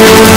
you.